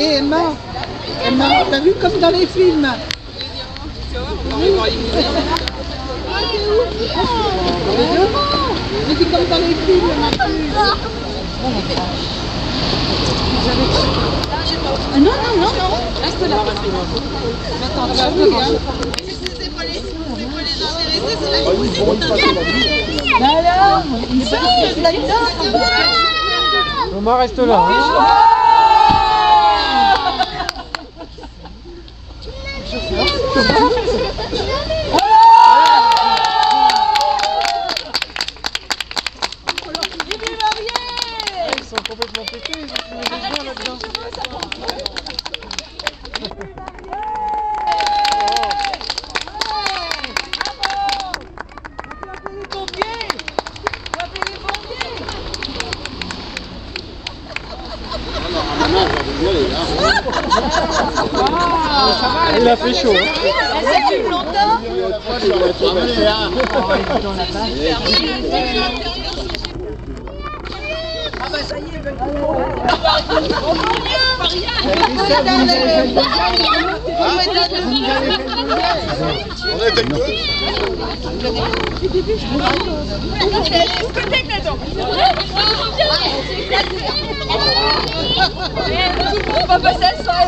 et Emma, t'as vu comme dans les films? Comme dans les films, en a plus. Ah non, non, non, non. Reste là. Ah oui, hein. Bah alors, il est parti là-dedans. Thomas reste là. Ils sont complètement pétés, ils ont là-dedans. Il a fait chaud. hein. Ça fume longtemps On va passer à ça